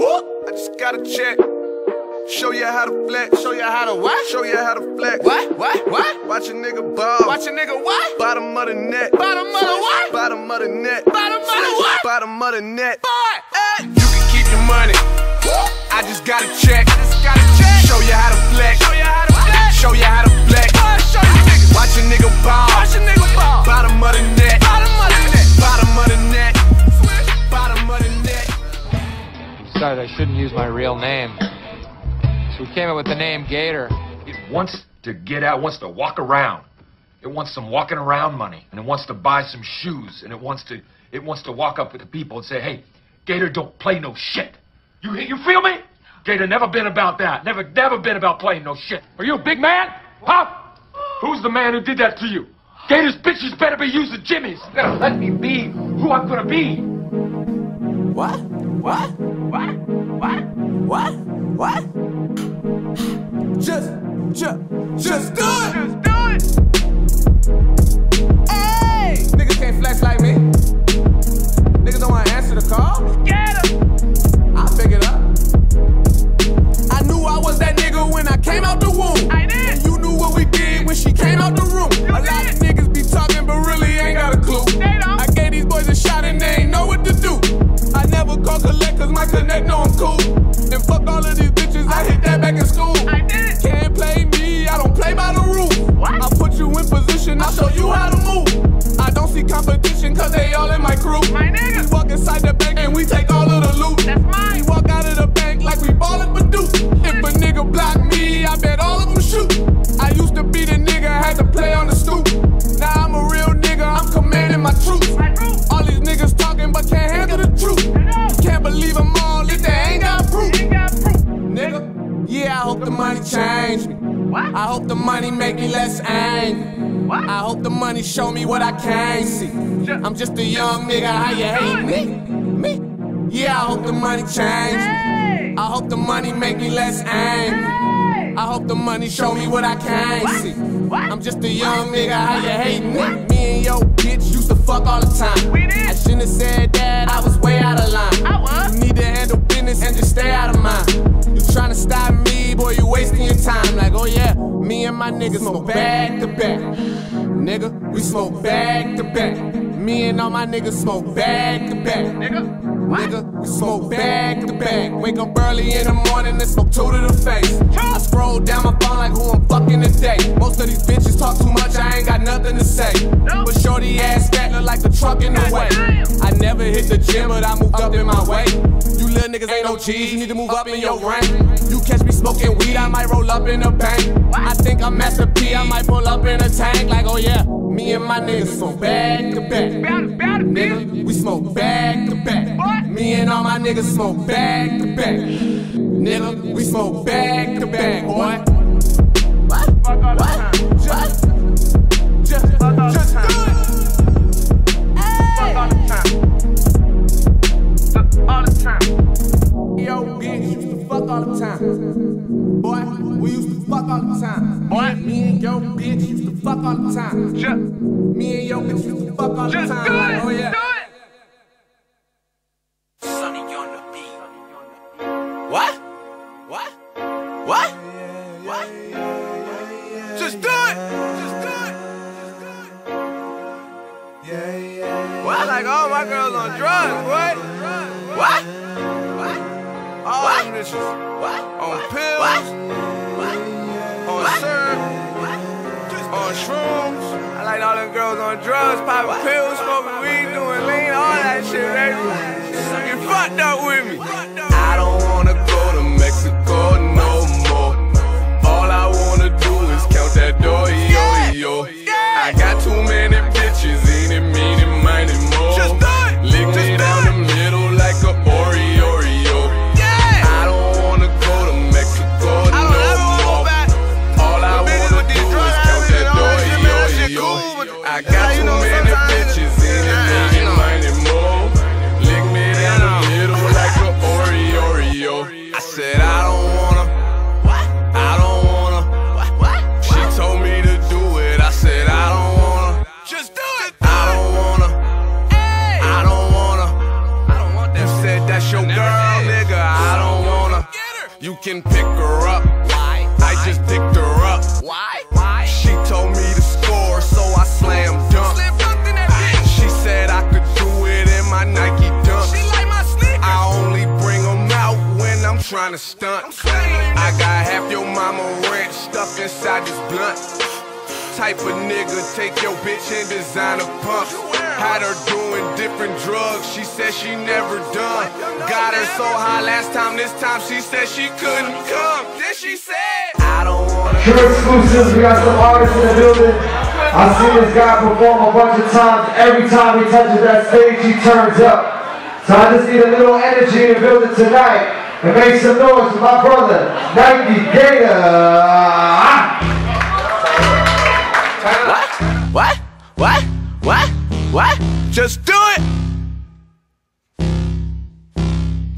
Woo! I just got a check. Show you how to flex. Show you how to what? Show you how to flex. What? What? What? Watch a nigga ball. Watch a nigga what? Bottom of the net. Bottom of the what? Bottom of the net. Bottom of the what? Bottom of the net. Boy! Hey. You can keep your money. I just got a check. Just got a check. Show you how to flex. Show you how to flex. Show you how to flex. Boy, show you niggas. Watch a nigga ball. Watch a nigga ball. Bottom of the net. Bottom of the net. Bottom of the net. Decided I shouldn't use my real name. So we came up with the name Gator. It wants to get out, wants to walk around. It wants some walking around money, and it wants to buy some shoes, and it wants to it wants to walk up with the people and say, "Hey, Gator, don't play no shit." You you feel me? Gator never been about that. Never never been about playing no shit. Are you a big man? Huh? Who's the man who did that to you? Gator's bitches better be using Jimmy's. You gotta let me be who I'm gonna be. What? What? What? What? What? What? Just, just, just do it. Just do it. Hey! Niggas can't flex like me. Niggas don't wanna answer the call. Get em. I figured up. I knew I was that nigga when I came out the womb. I did. And you knew what we did when she came out the room. You a lot of niggas be talking, but really ain't got a clue. They don't. I gave these boys a shot and they ain't know what to do. I never call collect my connect know I'm cool. And fuck all of these bitches, I hit that back in school. I did. Can't play me, I don't play by the rules. What? I'll put you in position, I'll show you how to move. I don't see competition cause they all in my crew. My niggas. We walk inside the bank and we take all money change me. What? I hope the money make me less angry. What? I hope the money show me what I can't see. I'm just a young nigga, how you hate me? Me? Yeah, I hope the money change me. I hope the money make me less angry. I hope the money show me what I can't see. I'm just a young nigga, how you hate me? Me and your bitch used to fuck all the time. I shouldn't have said that, I was way out of line. Me and my niggas smoke back to back. Nigga, we smoke back to back. Me and all my niggas smoke back to back. Nigga, Nigga, we smoke back to back. Wake up early in the morning and smoke two to the face. I scroll down my phone like who I'm fucking today. Most of these bitches talk too much, I ain't got nothing to say. But shorty ass fat look like the truck in the way. I never hit the gym, but I moved up in my way. You niggas ain't no G's, you need to move up in your rank. You catch me smoking weed, I might roll up in a bank. I think I'm Master P, I might pull up in a tank. Like, oh yeah, me and my niggas smoke back to back. Nigga, we smoke back to back. Me and all my niggas smoke back to back. Nigga, we smoke back to back, boy. What? What? Just, just, just do it. Hey. All the time. All the time. Boy, we used to fuck all the time. Boy, me and your bitch used to fuck all the time. Just, me and your bitch used to fuck all the time. Just do it. Oh yeah. Do it. Sunny on the beat. What? What? All what? them bitches. What? On pills. What? What? On what? syrup. What? On shrooms. I like all them girls on drugs, popping pills, smoking weed, doing lean, all that shit, baby. You fucked up with me. said I don't wanna. What? I don't wanna. What? what? She told me to do it. I said I don't wanna. Just do it. I don't wanna. Hey. I don't wanna. I don't want that. You said that's your girl, nigga. I don't wanna. You can pick her up. I just picked her up. Trying to stunt. I got half your mama rent stuffed inside this blunt. Type of nigga, take your bitch and design a pump. Had her doing different drugs, she said she never done. Got her so high last time, this time she said she couldn't come. Then she said, I don't wanna. True exclusives, we got some artists in the building. I've seen this guy perform a bunch of times. Every time he touches that stage, he turns up. So I just need a little energy in the building tonight. And make some noise for my brother, Nike Gata. What? What? What? What? What? Just do it!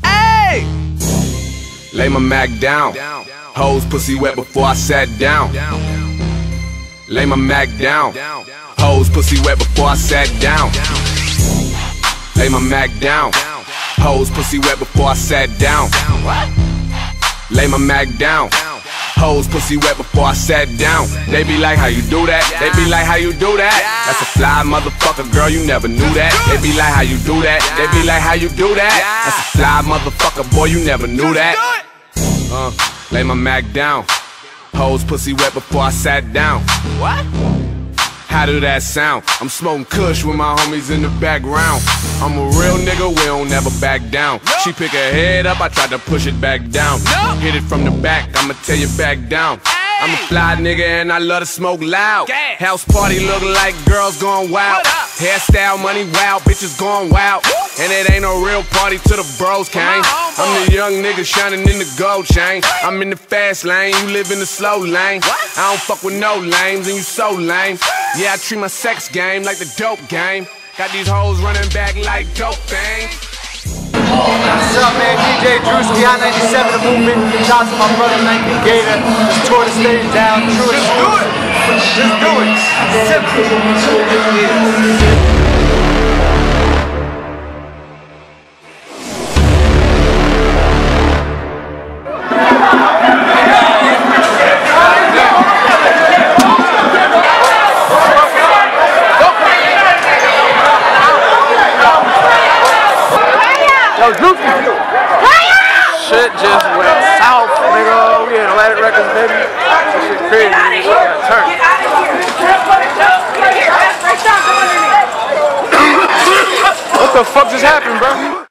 Hey! Lay my Mac down. Hoes pussy wet before I sat down. Lay my Mac down. Hoes pussy wet before I sat down. Lay my Mac down. Hoes pussy wet before I sat down. Lay my Mac down. Hoes pussy wet before I sat down. They be like, how you do that? They be like, how you do that? That's a fly motherfucker, girl, you never knew that. They be like, how you do that? They be like, how you do that? That's a fly motherfucker, boy, you never knew that. Uh, lay my Mac down. Hoes pussy wet before I sat down. What? How do that sound? I'm smoking kush with my homies in the background. I'm a real nigga, we don't never back down. She pick her head up, I tried to push it back down. Hit it from the back, I'ma tell you back down. I'm a fly nigga and I love to smoke loud. House party look like girls going wild. Hairstyle money wild, bitches going wild. And it ain't no real party till the bros came. I'm the young nigga shining in the gold chain. I'm in the fast lane, you live in the slow lane. I don't fuck with no lames and you so lame. Yeah, I treat my sex game like the dope game. Got these hoes running back like dope things. What's up, man? DJ Drewski, I 97 The Movement. Shout out to my brother, Nike Gata. Just tore the stage down. True Just do it. Just do it. Simple. Records, baby. Shit crazy, nigga. Shit got turned. What the fuck just happened, bro?